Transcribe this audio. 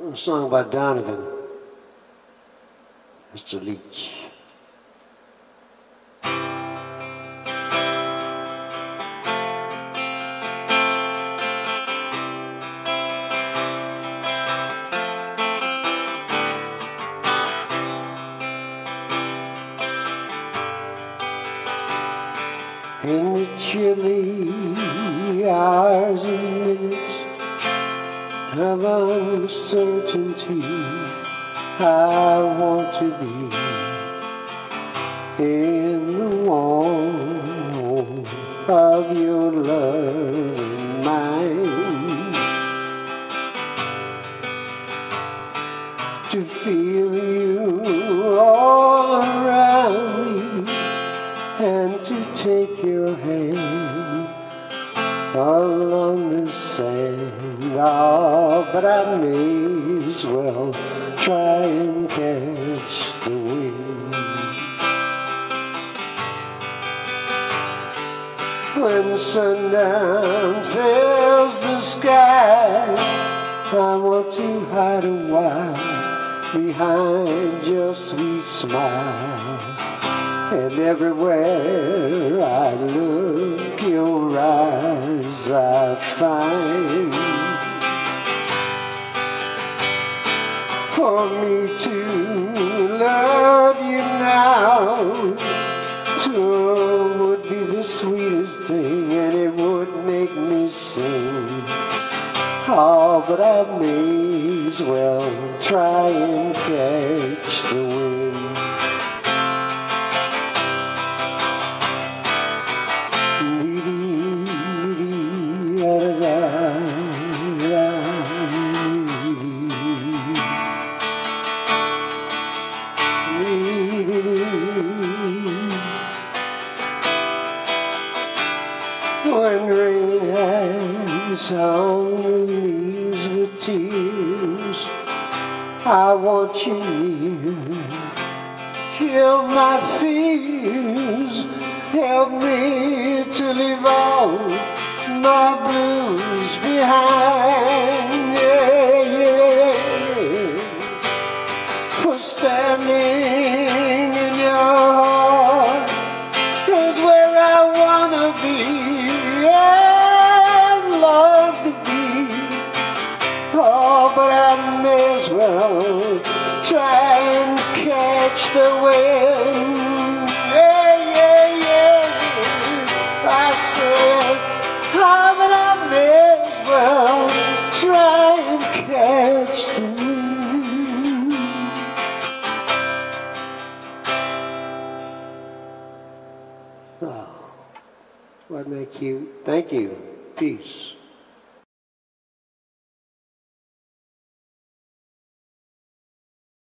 A song by Donovan. Mr. Leitch. In the chilly hours and minutes of uncertainty, I want to be in the warmth of your love along the sand. Oh, but I may as well try and catch the wind. When sundown fills the sky, I want to hide a while behind your sweet smile. And everywhere I look, your eyes I find. For me to love you now would be the sweetest thing, and it would make me sing. Oh, but I may as well try and catch the wind. Hangs on the leaves with tears, I want you near. Heal my fears, help me to leave all my blues behind. Yeah, yeah. For standing Well try and catch the wind. Yeah, yeah, yeah. I said, I well try and catch the wind. Oh, wasn't cute? Thank you. Peace.